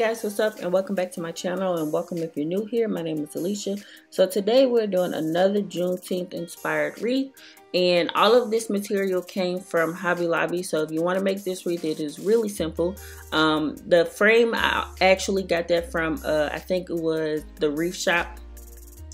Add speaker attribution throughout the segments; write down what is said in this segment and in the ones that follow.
Speaker 1: guys what's up and welcome back to my channel and welcome if you're new here. My name is Alicia. So today we're doing another Juneteenth inspired wreath and all of this material came from Hobby Lobby. So if you want to make this wreath it is really simple. Um, the frame I actually got that from uh, I think it was the Wreath Shop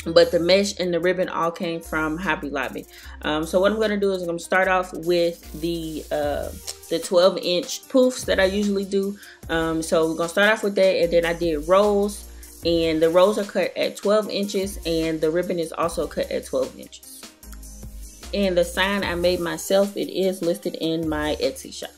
Speaker 1: but the mesh and the ribbon all came from Hobby Lobby. Um, so what I'm going to do is I'm going to start off with the uh, the 12 inch poofs that I usually do. Um, so we're going to start off with that and then I did rolls and the rolls are cut at 12 inches and the ribbon is also cut at 12 inches. And the sign I made myself, it is listed in my Etsy shop.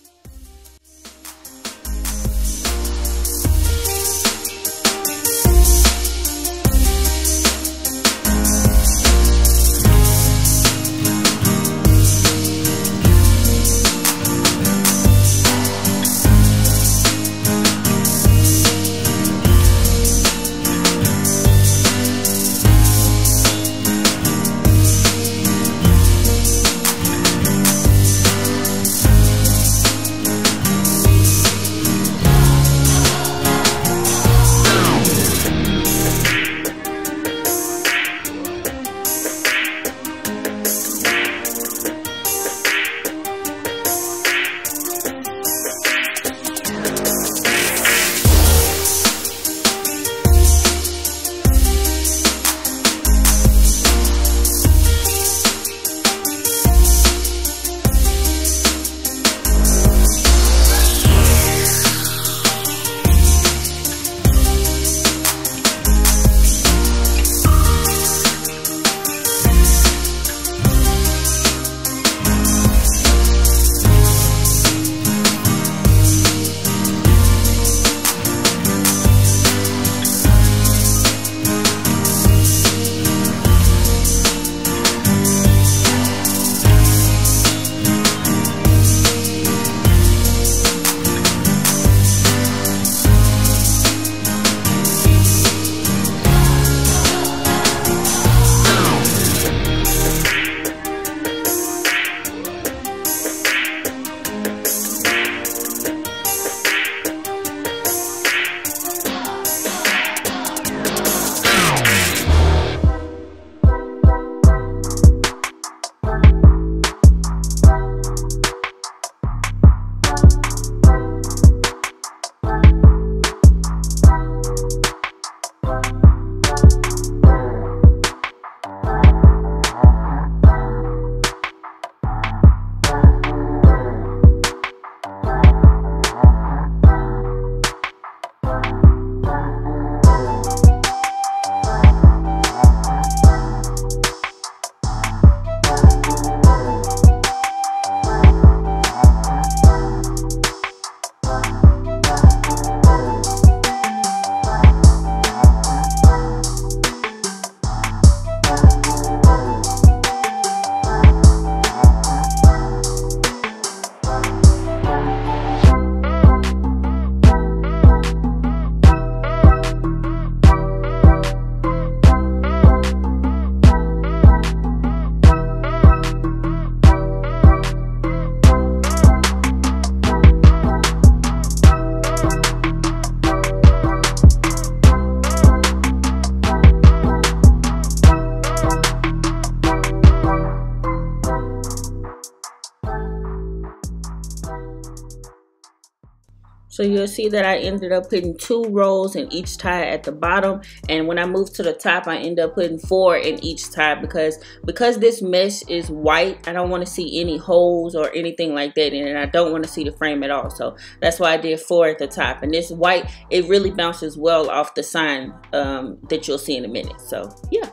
Speaker 1: So you'll see that I ended up putting two rows in each tie at the bottom. And when I move to the top, I end up putting four in each tie because, because this mesh is white, I don't want to see any holes or anything like that. And I don't want to see the frame at all. So that's why I did four at the top. And this white, it really bounces well off the sign um, that you'll see in a minute. So yeah.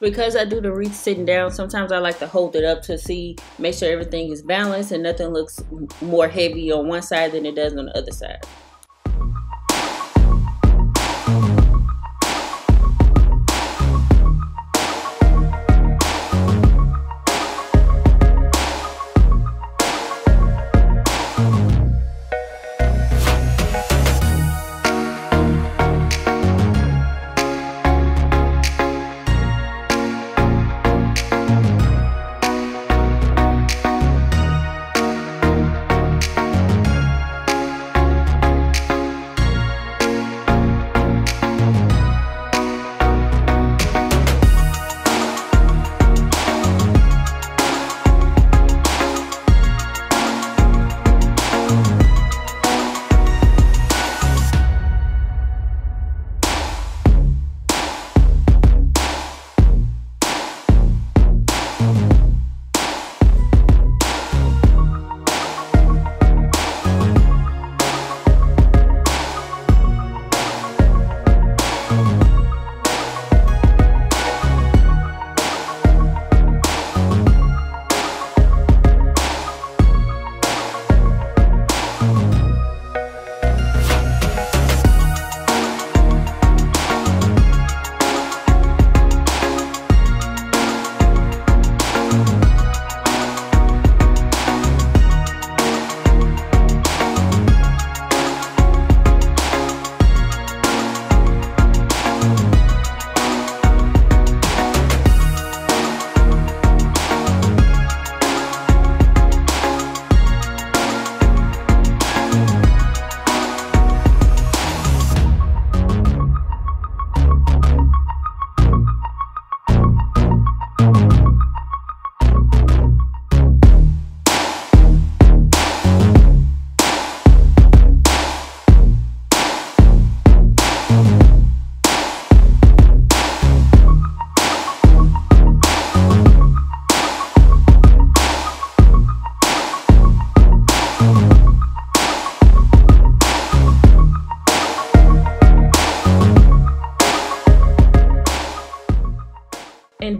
Speaker 1: Because I do the wreath sitting down, sometimes I like to hold it up to see, make sure everything is balanced and nothing looks more heavy on one side than it does on the other side.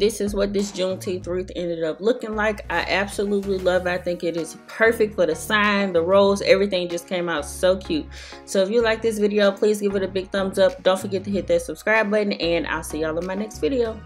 Speaker 1: This is what this Juneteenth wreath ended up looking like. I absolutely love it. I think it is perfect for the sign, the rose, everything just came out so cute. So if you like this video, please give it a big thumbs up. Don't forget to hit that subscribe button and I'll see y'all in my next video.